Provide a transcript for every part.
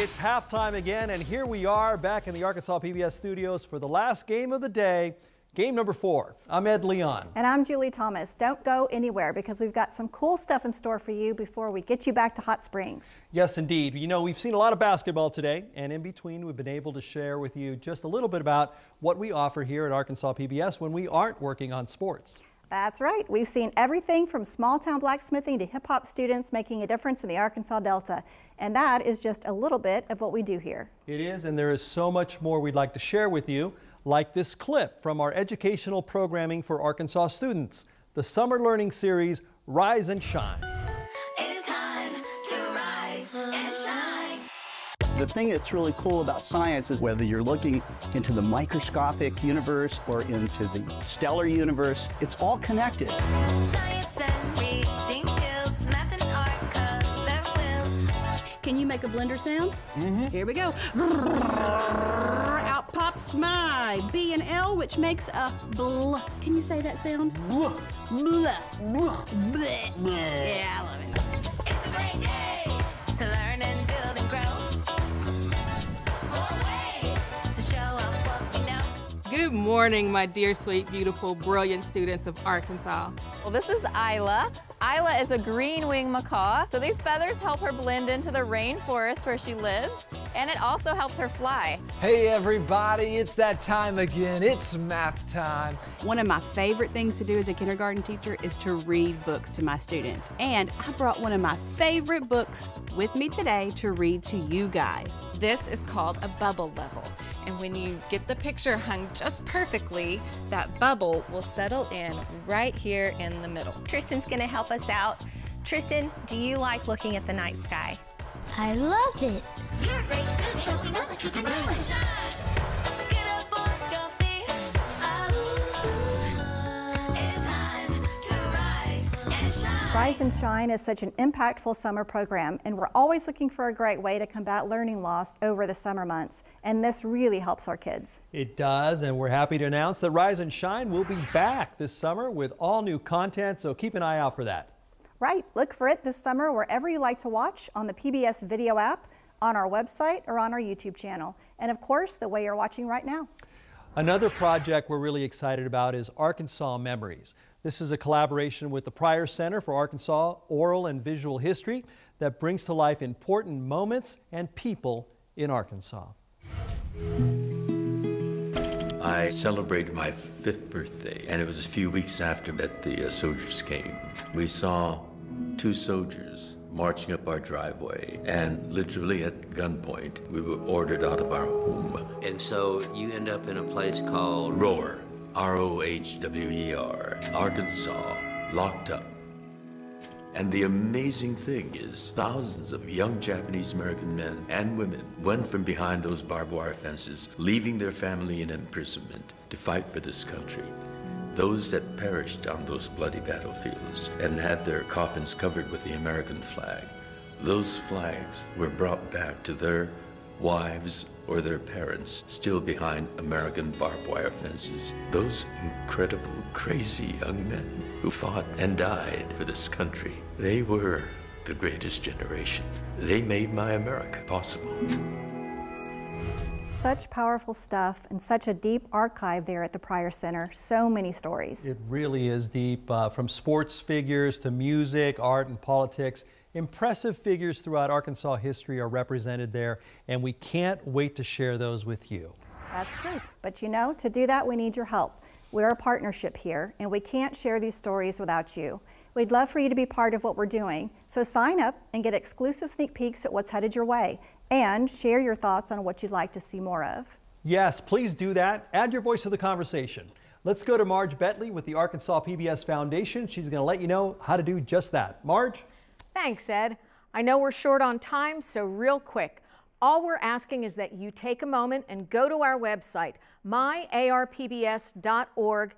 It's halftime again, and here we are back in the Arkansas PBS studios for the last game of the day, game number four. I'm Ed Leon. And I'm Julie Thomas. Don't go anywhere because we've got some cool stuff in store for you before we get you back to Hot Springs. Yes, indeed. You know, we've seen a lot of basketball today, and in between, we've been able to share with you just a little bit about what we offer here at Arkansas PBS when we aren't working on sports. That's right. We've seen everything from small town blacksmithing to hip hop students making a difference in the Arkansas Delta. And that is just a little bit of what we do here. It is, and there is so much more we'd like to share with you, like this clip from our educational programming for Arkansas students, the Summer Learning Series Rise and Shine. The thing that's really cool about science is whether you're looking into the microscopic universe or into the stellar universe, it's all connected. Can you make a blender sound? Mm-hmm. Here we go. Out pops my B and L, which makes a bl. Can you say that sound? Blah. Blah. Blah. Blah. Yeah, I love it. It's a great day to learn and Good morning, my dear, sweet, beautiful, brilliant students of Arkansas. Well, this is Isla. Isla is a green wing macaw, so these feathers help her blend into the rainforest where she lives, and it also helps her fly. Hey everybody, it's that time again. It's math time. One of my favorite things to do as a kindergarten teacher is to read books to my students. And I brought one of my favorite books with me today to read to you guys. This is called a bubble level. And when you get the picture hung just perfectly, that bubble will settle in right here in the middle. Tristan's going to help us out. Tristan, do you like looking at the night sky? I love it. You're a great student, so we know that you can do it. Get up on your feet. It's time to rise and shine. Rise and Shine is such an impactful summer program, and we're always looking for a great way to combat learning loss over the summer months. And this really helps our kids. It does, and we're happy to announce that Rise and Shine will be back this summer with all new content, so keep an eye out for that. Right, look for it this summer wherever you like to watch on the PBS video app, on our website, or on our YouTube channel. And of course, the way you're watching right now. Another project we're really excited about is Arkansas Memories. This is a collaboration with the Pryor Center for Arkansas Oral and Visual History that brings to life important moments and people in Arkansas. I celebrated my fifth birthday, and it was a few weeks after that the uh, soldiers came. We saw two soldiers marching up our driveway, and literally at gunpoint, we were ordered out of our home. And so you end up in a place called Rohwer, R O H W E R, Arkansas, locked up. And the amazing thing is, thousands of young Japanese American men and women went from behind those barbed wire fences, leaving their family in imprisonment to fight for this country. Those that perished on those bloody battlefields and had their coffins covered with the American flag, those flags were brought back to their wives or their parents still behind American barbed wire fences. Those incredible, crazy young men who fought and died for this country, they were the greatest generation. They made my America possible. Such powerful stuff and such a deep archive there at the Pryor Center. So many stories. It really is deep, uh, from sports figures to music, art, and politics. Impressive figures throughout Arkansas history are represented there, and we can't wait to share those with you. That's true. But you know, to do that, we need your help. We're a partnership here, and we can't share these stories without you. We'd love for you to be part of what we're doing. So sign up and get exclusive sneak peeks at what's headed your way, and share your thoughts on what you'd like to see more of. Yes, please do that. Add your voice to the conversation. Let's go to Marge Betley with the Arkansas PBS Foundation. She's going to let you know how to do just that. Marge? Thanks, Ed. I know we're short on time, so real quick. All we're asking is that you take a moment and go to our website, myarpbs.org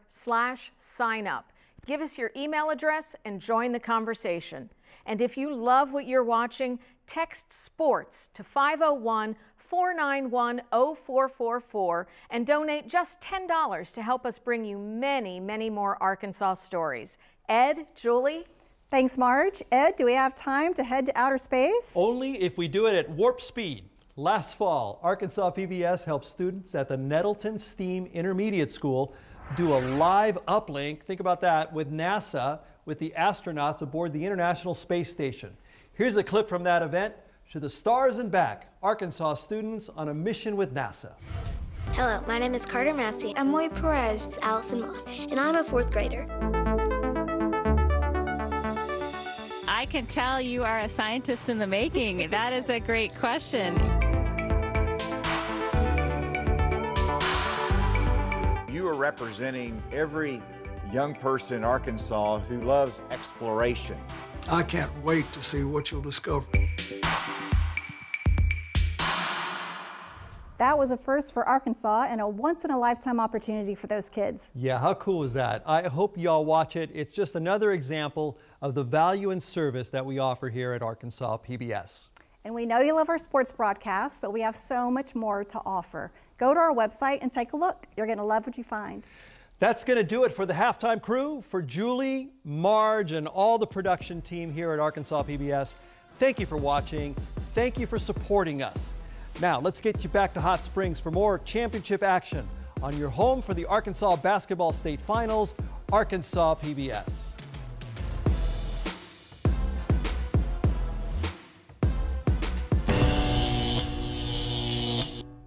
slash sign up. Give us your email address and join the conversation. And if you love what you're watching, text SPORTS to 501 491 0444 and donate just $10 to help us bring you many, many more Arkansas stories. Ed, Julie? Thanks, Marge. Ed, do we have time to head to outer space? Only if we do it at warp speed. Last fall, Arkansas PBS helped students at the Nettleton STEAM Intermediate School do a live uplink, think about that, with NASA with the astronauts aboard the International Space Station. Here's a clip from that event. To the stars and back, Arkansas students on a mission with NASA. Hello, my name is Carter Massey, Emily Perez, Allison Moss, and I'm a fourth grader. I can tell you are a scientist in the making. That is a great question. You are representing every young person in Arkansas who loves exploration. I can't wait to see what you'll discover. That was a first for Arkansas and a once in a lifetime opportunity for those kids. Yeah, how cool is that? I hope y'all watch it. It's just another example of the value and service that we offer here at Arkansas PBS. And we know you love our sports broadcasts, but we have so much more to offer. Go to our website and take a look. You're going to love what you find. That's going to do it for the halftime crew. For Julie, Marge, and all the production team here at Arkansas PBS, thank you for watching. Thank you for supporting us. Now, let's get you back to Hot Springs for more championship action on your home for the Arkansas Basketball State Finals, Arkansas PBS.